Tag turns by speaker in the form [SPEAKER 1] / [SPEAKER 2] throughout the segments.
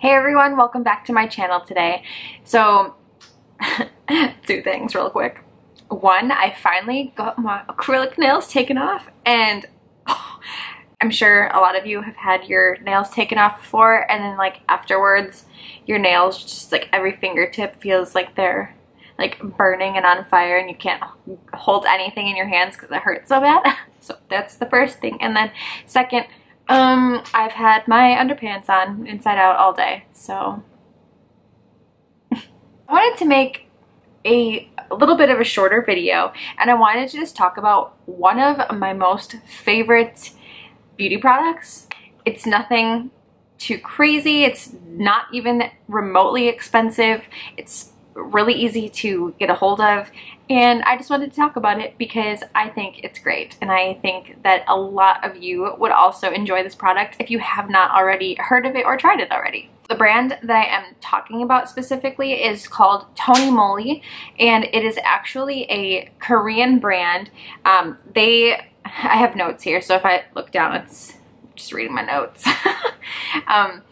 [SPEAKER 1] Hey everyone, welcome back to my channel today. So, two things real quick. One, I finally got my acrylic nails taken off and oh, I'm sure a lot of you have had your nails taken off before and then like afterwards your nails just like every fingertip feels like they're like burning and on fire and you can't hold anything in your hands because it hurts so bad. So that's the first thing. And then second, um, I've had my underpants on inside out all day, so I wanted to make a, a, little bit of a shorter video and I wanted to just talk about one of my most favorite beauty products. It's nothing too crazy. It's not even remotely expensive. It's really easy to get a hold of and I just wanted to talk about it because I think it's great and I think that a lot of you would also enjoy this product if you have not already heard of it or tried it already. The brand that I am talking about specifically is called Tony Moly and it is actually a Korean brand. Um, they, I have notes here so if I look down it's just reading my notes. um,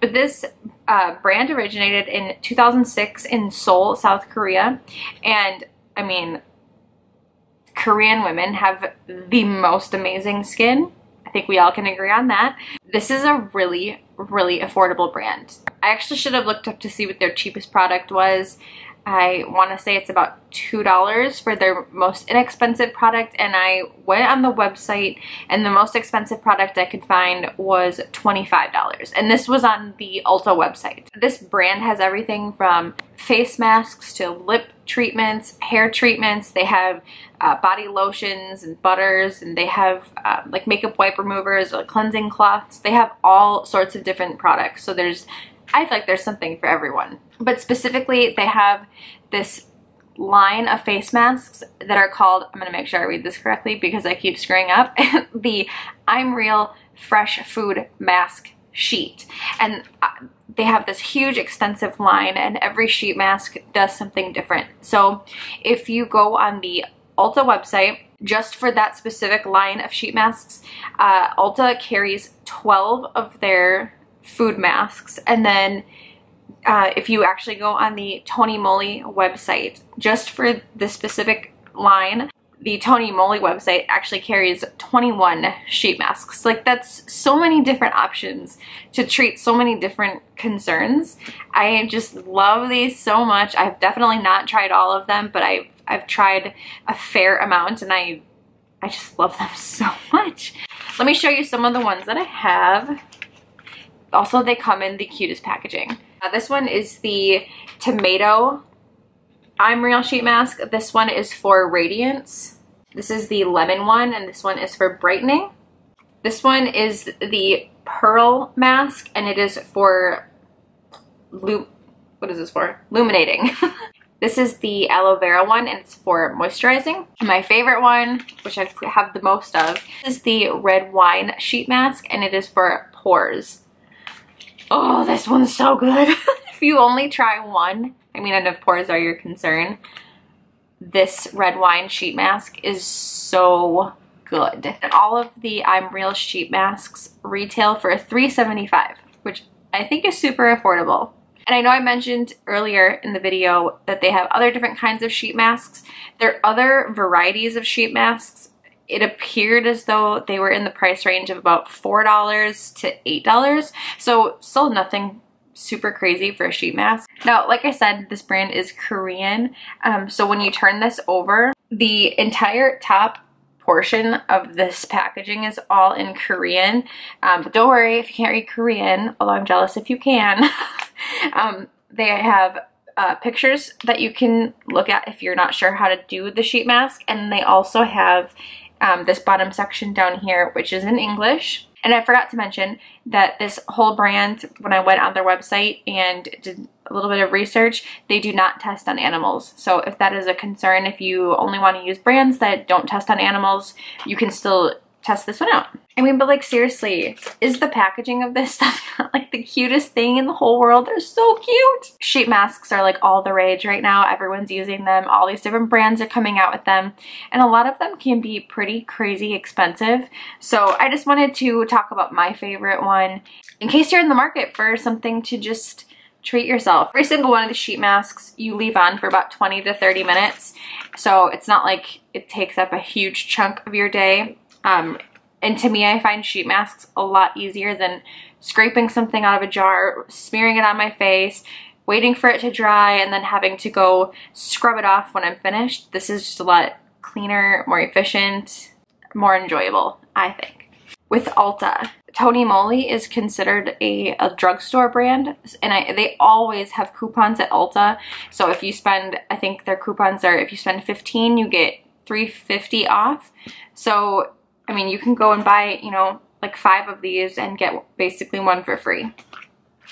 [SPEAKER 1] but this uh, brand originated in 2006 in Seoul, South Korea. And I mean, Korean women have the most amazing skin. I think we all can agree on that. This is a really, really affordable brand. I actually should have looked up to see what their cheapest product was. I want to say it's about $2 for their most inexpensive product and I went on the website and the most expensive product I could find was $25 and this was on the Ulta website. This brand has everything from face masks to lip treatments, hair treatments, they have uh, body lotions and butters and they have uh, like makeup wipe removers or cleansing cloths. They have all sorts of different products so there's I feel like there's something for everyone. But specifically, they have this line of face masks that are called, I'm to make sure I read this correctly because I keep screwing up, the I'm Real Fresh Food Mask Sheet. And uh, they have this huge extensive line and every sheet mask does something different. So if you go on the Ulta website, just for that specific line of sheet masks, uh, Ulta carries 12 of their food masks and then uh, if you actually go on the Tony Moly website, just for the specific line, the Tony Moly website actually carries 21 sheet masks. Like that's so many different options to treat so many different concerns. I just love these so much. I've definitely not tried all of them, but I've, I've tried a fair amount and I, I just love them so much. Let me show you some of the ones that I have. Also, they come in the cutest packaging. Uh, this one is the tomato I'm Real sheet mask. This one is for radiance. This is the lemon one and this one is for brightening. This one is the pearl mask and it is for what is this for? Luminating. this is the aloe vera one and it's for moisturizing. My favorite one, which I have the most of, is the red wine sheet mask and it is for pores. Oh, this one's so good. if you only try one, I mean, and if pores are your concern, this red wine sheet mask is so good. All of the I'm Real sheet masks retail for $3.75, which I think is super affordable. And I know I mentioned earlier in the video that they have other different kinds of sheet masks. There are other varieties of sheet masks it appeared as though they were in the price range of about $4 to $8. So still nothing super crazy for a sheet mask. Now, like I said, this brand is Korean. Um, so when you turn this over, the entire top portion of this packaging is all in Korean. Um, but don't worry if you can't read Korean, although I'm jealous if you can. um, they have uh, pictures that you can look at if you're not sure how to do the sheet mask. And they also have um, this bottom section down here, which is in English. And I forgot to mention that this whole brand, when I went on their website and did a little bit of research, they do not test on animals. So if that is a concern, if you only want to use brands that don't test on animals, you can still test this one out. I mean, but like seriously, is the packaging of this stuff like the cutest thing in the whole world? They're so cute. Sheet masks are like all the rage right now. Everyone's using them. All these different brands are coming out with them. And a lot of them can be pretty crazy expensive. So I just wanted to talk about my favorite one in case you're in the market for something to just treat yourself. Every single one of the sheet masks you leave on for about 20 to 30 minutes. So it's not like it takes up a huge chunk of your day. Um, and to me, I find sheet masks a lot easier than scraping something out of a jar, smearing it on my face, waiting for it to dry, and then having to go scrub it off when I'm finished. This is just a lot cleaner, more efficient, more enjoyable, I think. With Ulta, Tony Moly is considered a, a drugstore brand and I, they always have coupons at Ulta. So if you spend, I think their coupons are, if you spend 15, you get 350 off. So I mean, you can go and buy, you know, like five of these and get basically one for free.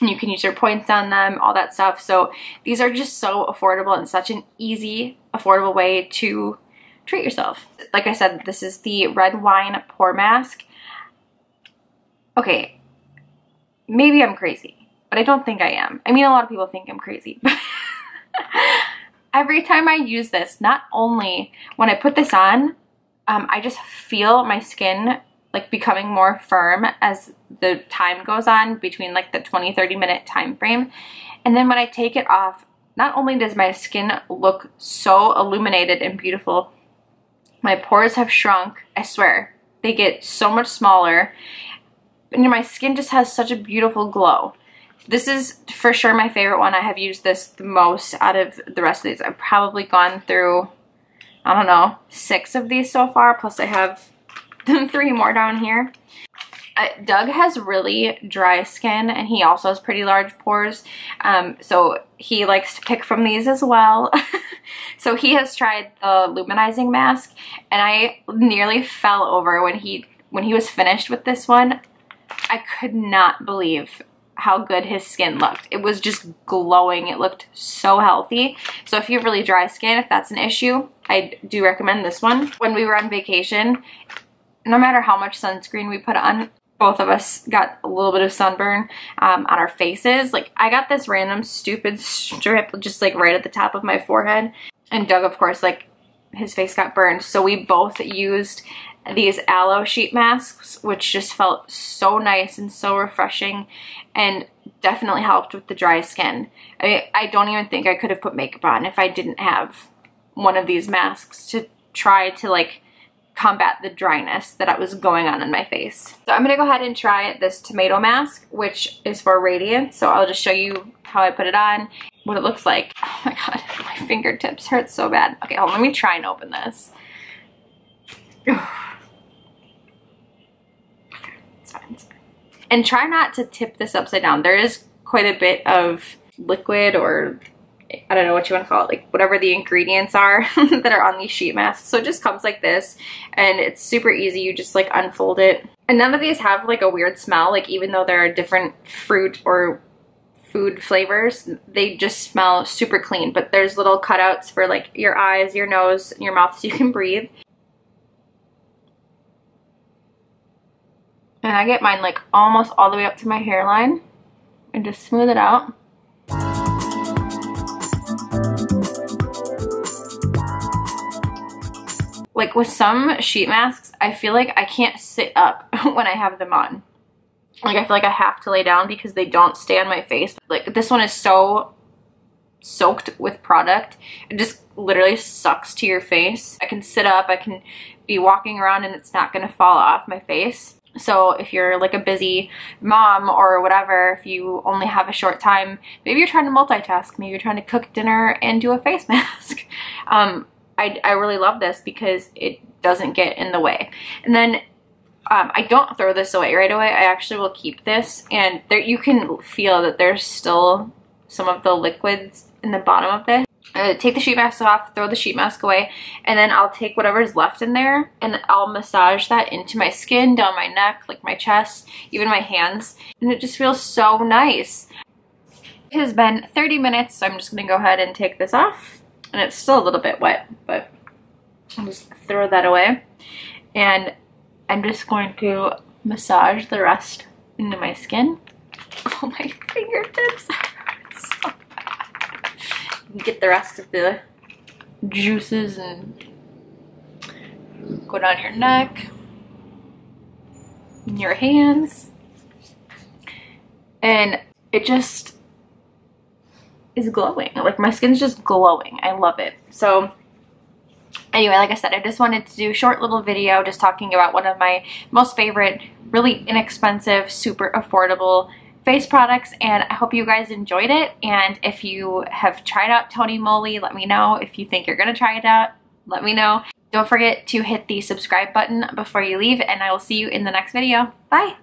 [SPEAKER 1] And you can use your points on them, all that stuff. So these are just so affordable and such an easy, affordable way to treat yourself. Like I said, this is the Red Wine Pore Mask. Okay, maybe I'm crazy, but I don't think I am. I mean, a lot of people think I'm crazy. Every time I use this, not only when I put this on, um, I just feel my skin like becoming more firm as the time goes on between like the 20 30 minute time frame. And then when I take it off not only does my skin look so illuminated and beautiful my pores have shrunk I swear. They get so much smaller. And my skin just has such a beautiful glow. This is for sure my favorite one. I have used this the most out of the rest of these. I've probably gone through I don't know, six of these so far, plus I have three more down here. Uh, Doug has really dry skin and he also has pretty large pores. Um, so he likes to pick from these as well. so he has tried the luminizing mask and I nearly fell over when he when he was finished with this one. I could not believe how good his skin looked. It was just glowing. It looked so healthy. So if you have really dry skin, if that's an issue, I do recommend this one. When we were on vacation, no matter how much sunscreen we put on, both of us got a little bit of sunburn um, on our faces. Like I got this random stupid strip just like right at the top of my forehead. And Doug, of course, like his face got burned. So we both used these aloe sheet masks, which just felt so nice and so refreshing and definitely helped with the dry skin. I, I don't even think I could have put makeup on if I didn't have one of these masks to try to like combat the dryness that was going on in my face. So I'm gonna go ahead and try this tomato mask, which is for radiance. So I'll just show you how I put it on, what it looks like. Oh my God, my fingertips hurt so bad. Okay, hold on, let me try and open this. And try not to tip this upside down. There is quite a bit of liquid or I don't know what you want to call it, like whatever the ingredients are that are on these sheet masks. So it just comes like this and it's super easy. You just like unfold it. And none of these have like a weird smell, like even though there are different fruit or food flavors, they just smell super clean. But there's little cutouts for like your eyes, your nose, your mouth so you can breathe. And I get mine like almost all the way up to my hairline and just smooth it out. Like with some sheet masks, I feel like I can't sit up when I have them on. Like I feel like I have to lay down because they don't stay on my face. Like this one is so soaked with product. It just literally sucks to your face. I can sit up, I can be walking around and it's not gonna fall off my face. So if you're like a busy mom or whatever, if you only have a short time, maybe you're trying to multitask, maybe you're trying to cook dinner and do a face mask. Um, I, I really love this because it doesn't get in the way. And then um, I don't throw this away right away. I actually will keep this and there you can feel that there's still some of the liquids in the bottom of this uh, take the sheet mask off, throw the sheet mask away, and then I'll take whatever's left in there and I'll massage that into my skin, down my neck, like my chest, even my hands, and it just feels so nice. It has been 30 minutes, so I'm just gonna go ahead and take this off. And it's still a little bit wet, but I'll just throw that away. And I'm just going to massage the rest into my skin. Oh, my fingertips Get the rest of the juices and go down your neck, your hands, and it just is glowing. Like my skin's just glowing. I love it. So anyway, like I said, I just wanted to do a short little video just talking about one of my most favorite, really inexpensive, super affordable face products and I hope you guys enjoyed it. And if you have tried out Tony Moly let me know. If you think you're gonna try it out let me know. Don't forget to hit the subscribe button before you leave and I will see you in the next video. Bye